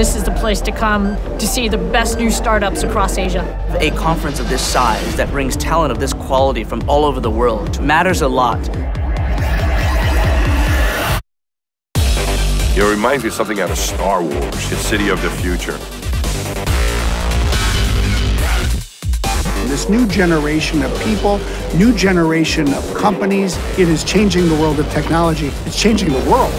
This is the place to come to see the best new startups across Asia. A conference of this size that brings talent of this quality from all over the world matters a lot. It reminds me of something out of Star Wars, the city of the future. This new generation of people, new generation of companies, it is changing the world of technology. It's changing the world.